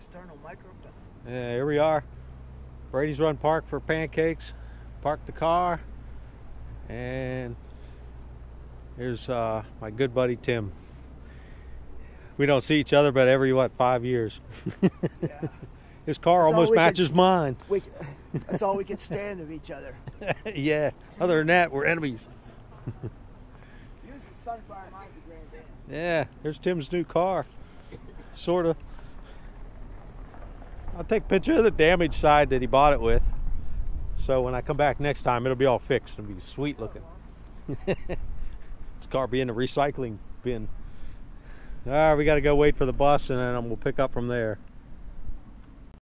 external microdome. Yeah, here we are. Brady's Run Park for pancakes. Parked the car. And here's uh, my good buddy Tim. We don't see each other, but every, what, five years. Yeah. His car That's almost matches s- mine. We, that's all we can stand of each other. yeah. Other than that, we're enemies. Usually sunflower mine's a Grand Am. Yeah, here's Tim's new car. Sort of. I'll take a picture of the damaged side that he bought it with. So when I come back next time, it'll be all fixed. It'll be sweet looking. this car be in the recycling bin. All right, we got to go wait for the bus and then we'll pick up from there.